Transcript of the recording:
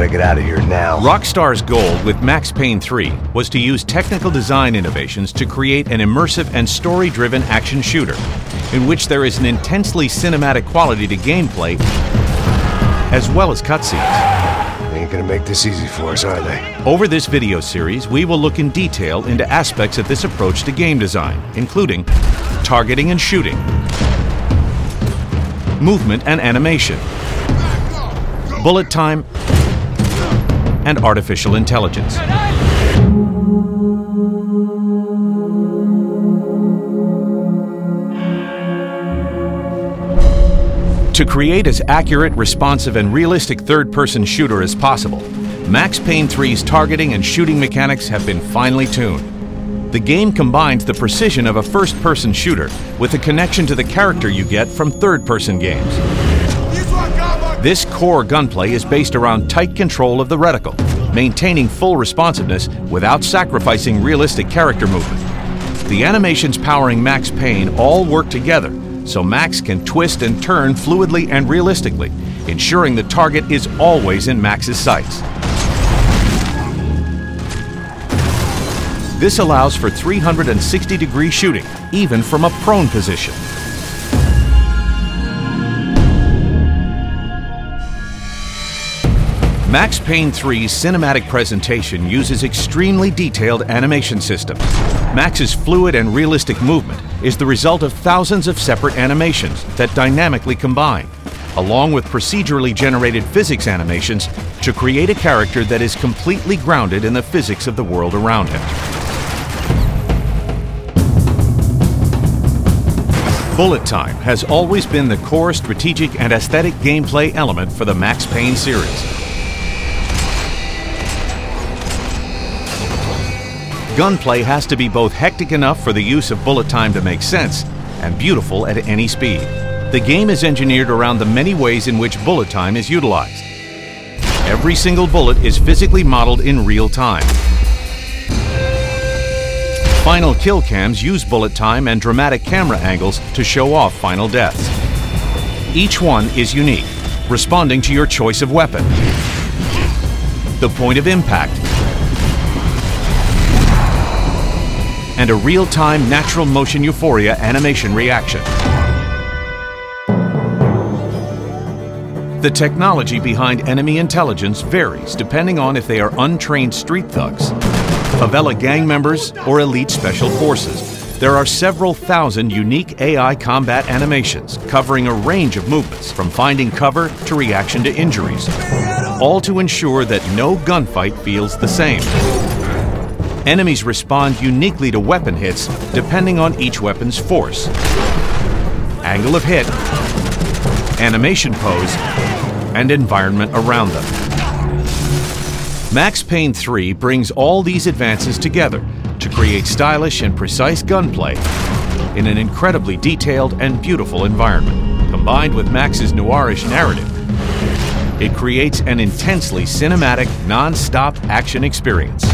gotta get out of here now. Rockstar's goal with Max Payne 3 was to use technical design innovations to create an immersive and story driven action shooter, in which there is an intensely cinematic quality to gameplay as well as cutscenes. They ain't gonna make this easy for us, are they? Over this video series, we will look in detail into aspects of this approach to game design, including targeting and shooting, movement and animation, bullet time, and artificial intelligence. To create as accurate, responsive, and realistic third-person shooter as possible, Max Payne 3's targeting and shooting mechanics have been finely tuned. The game combines the precision of a first-person shooter with a connection to the character you get from third-person games. This core gunplay is based around tight control of the reticle, maintaining full responsiveness without sacrificing realistic character movement. The animations powering Max Payne all work together, so Max can twist and turn fluidly and realistically, ensuring the target is always in Max's sights. This allows for 360 degree shooting, even from a prone position. Max Payne 3's cinematic presentation uses extremely detailed animation systems. Max's fluid and realistic movement is the result of thousands of separate animations that dynamically combine, along with procedurally generated physics animations to create a character that is completely grounded in the physics of the world around him. Bullet time has always been the core strategic and aesthetic gameplay element for the Max Payne series. Gunplay has to be both hectic enough for the use of bullet time to make sense and beautiful at any speed. The game is engineered around the many ways in which bullet time is utilized. Every single bullet is physically modeled in real time. Final kill cams use bullet time and dramatic camera angles to show off final deaths. Each one is unique, responding to your choice of weapon, the point of impact, and a real-time NaturalMotion Euphoria animation reaction. The technology behind enemy intelligence varies depending on if they are untrained street thugs, favela gang members, or elite special forces. There are several thousand unique AI combat animations covering a range of movements from finding cover to reaction to injuries, all to ensure that no gunfight feels the same. Enemies respond uniquely to weapon hits depending on each weapon's force, angle of hit, animation pose, and environment around them. Max Payne 3 brings all these advances together to create stylish and precise gunplay in an incredibly detailed and beautiful environment. Combined with Max's noirish narrative, it creates an intensely cinematic, non-stop action experience.